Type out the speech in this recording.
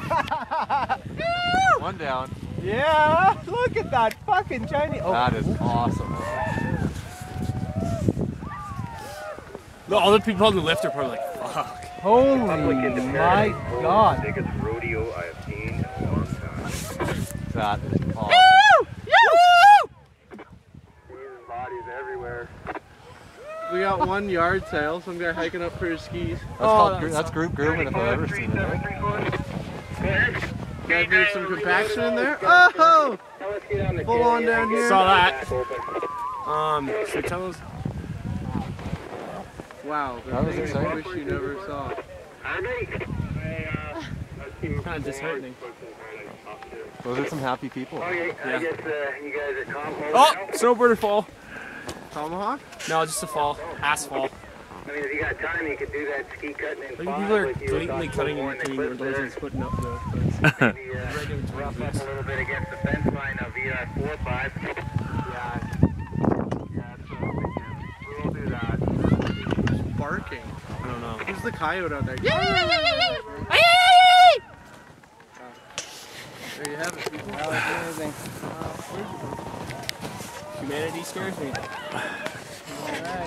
One down. Yeah, look at that fucking Chinese. Oh, That is awesome. No, all the people on the lift are probably like, fuck. holy my God. biggest rodeo I have seen in a long time. That is awesome. Bodies everywhere. We got one yard sale, some guy hiking up for his skis. That's, called, oh, gr- that's group grooming if I've ever seen it. Right? Go need some compaction in there. Oh! Now on Full on down here. Saw that. Um, so tell us. Wow, the That was things I wish you never saw. Kind of disheartening. Those are some happy people. Okay, Yeah. I guess uh, you guys are calm. Oh, snowboarder fall. Tomahawk? No, just a fall. Ass fall. I mean, if you got time, you could do that ski cutting in Like five people are like you were blatantly cutting before in in the between clip their there. doors and putting up the. the Maybe uh, rough up a little bit against the fence line of VI four five. Yeah. Yeah, so we will do that. Who's barking? I don't know. Who's the coyote out there? There you have it, people. Humanity scares me. All right.